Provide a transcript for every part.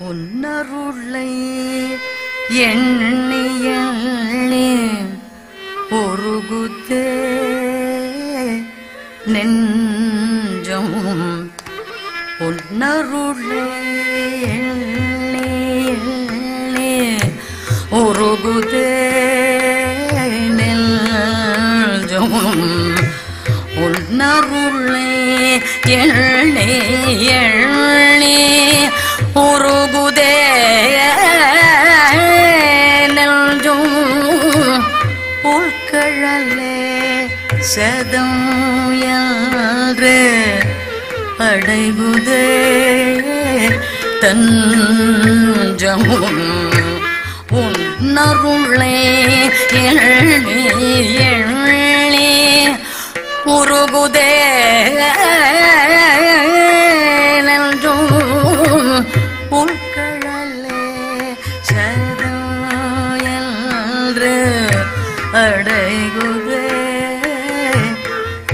பொன்னருளை எண்ணி எண்ணி உருகுதே நெஞ்சம் உன்னருளை எண்ணி எண்ணி உருகுதே நெஞ்சம் உன்னருளே எண்ணே எண்ணே. சதம் யாரு அடைகுதே தஞ்சமும் உன்னருளே எண்ணே எண்ணே உருகுதே. நன்றும் உள்கழலே சதாயன்று அடைகுதே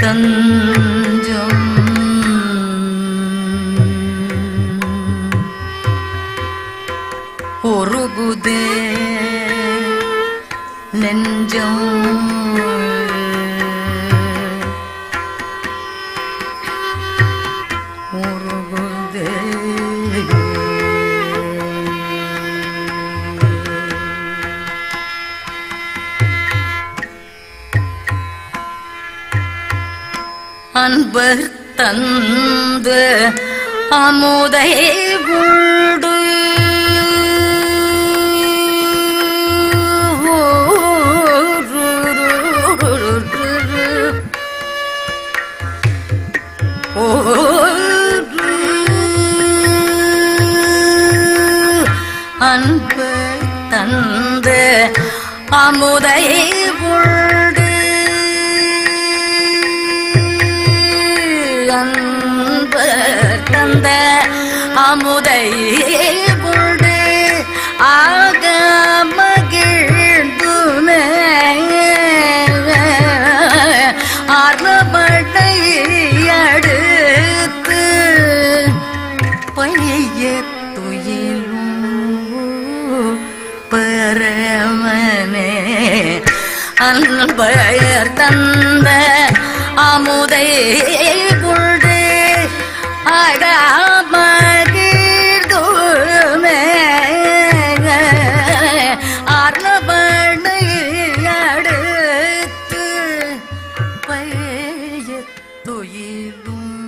തഞ്ചും ഒറുകുതേ നെഞ്ചും. அன்பர் தந்து அமுதை உண்டு அன்பு தந்து அமுதை உள் அமுதை உண்டு ஆக மகிழ்ந்துமே அறபடை அடுத்து பைய துயிலும் பரமனே அன்பயர் தந்த long.